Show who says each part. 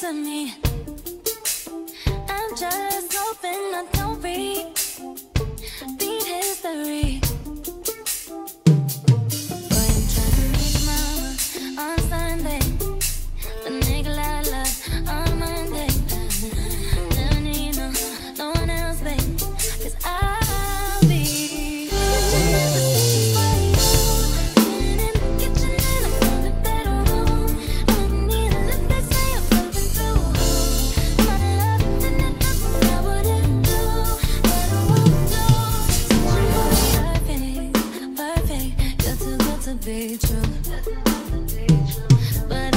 Speaker 1: to me. I'm just hoping I don't reach. But